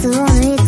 自我的一。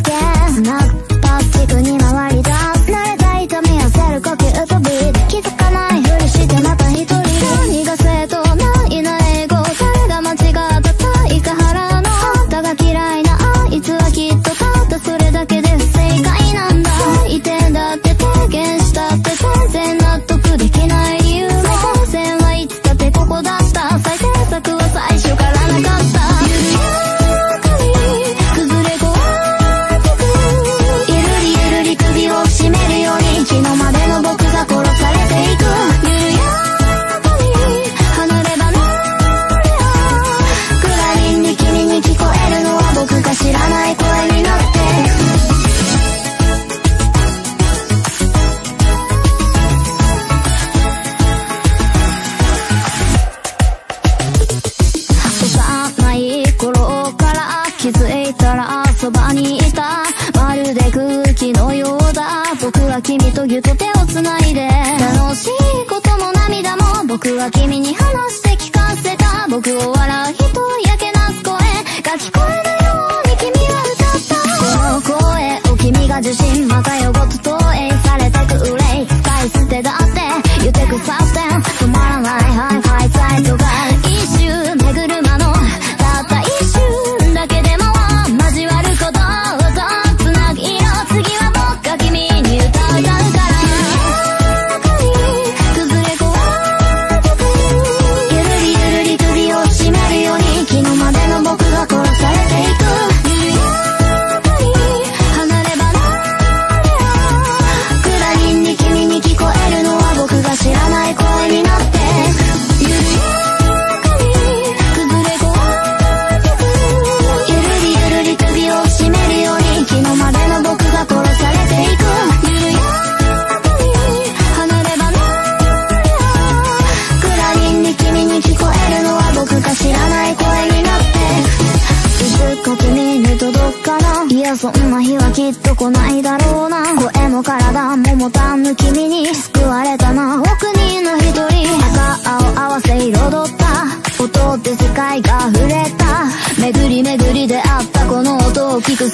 ぎゅっと手を繋いで。楽しいことも涙も僕は君に話して聞かせた。僕を笑う人やけなす声。が聞こえるように君は歌った。この声界が触れた。巡り巡り出会ったこの音を聞く